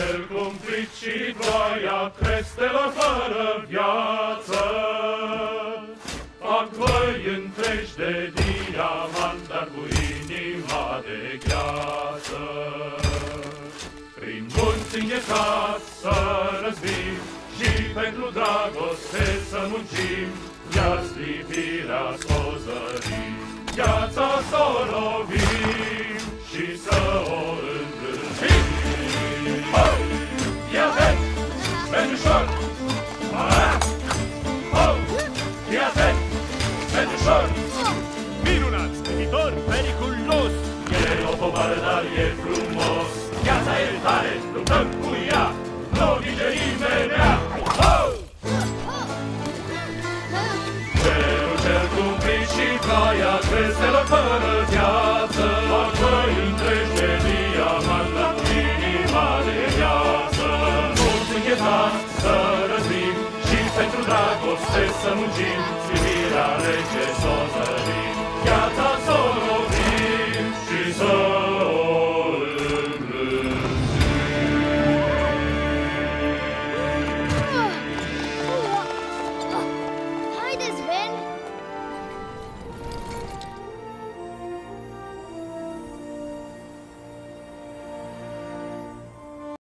cel cumplit și ploaia crestelor fără viață. Fac voi întregi de diamant, dar cu inima de gheață. Prin munți înghețați să răzbim și pentru dragoste să muncim, iar slipirea să o zărim, gheața să o povară, dar e frumos. Viața e tare, luptăm cu ea, nu o digeri imediat. Oh! Cerul cel cumplit și ploaia creselor fără viață, fac voi întregi de diamant, dar cu inima de viață. Mulți înghetați să răzbim și pentru dragoste să muncim, scrivirea rege să o